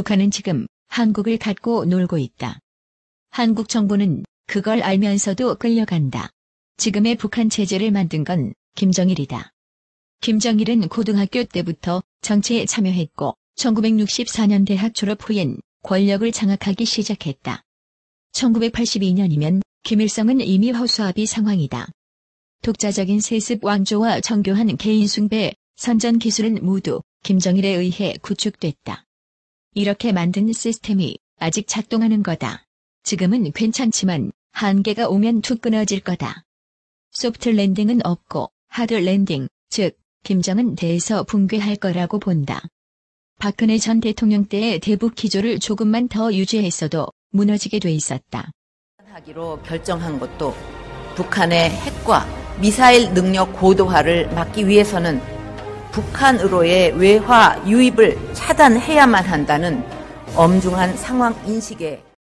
북한은 지금 한국을 갖고 놀고 있다. 한국 정부는 그걸 알면서도 끌려간다. 지금의 북한 체제를 만든 건 김정일이다. 김정일은 고등학교 때부터 정치에 참여했고 1964년 대학 졸업 후엔 권력을 장악하기 시작했다. 1982년이면 김일성은 이미 허수아비 상황이다. 독자적인 세습 왕조와 정교한 개인 숭배, 선전 기술은 모두 김정일에 의해 구축됐다. 이렇게 만든 시스템이 아직 작동하는 거다. 지금은 괜찮지만 한계가 오면 툭 끊어질 거다. soft landing은 없고 hard landing, 즉 김정은 대에서 붕괴할 거라고 본다. 박근혜 전 대통령 때의 대북 기조를 조금만 더 유지했어도 무너지게 돼 있었다. 하기로 결정한 것도 북한의 핵과 미사일 능력 고도화를 막기 위해서는 북한으로의 외화 유입을 차단해야만 한다는 엄중한 상황 인식에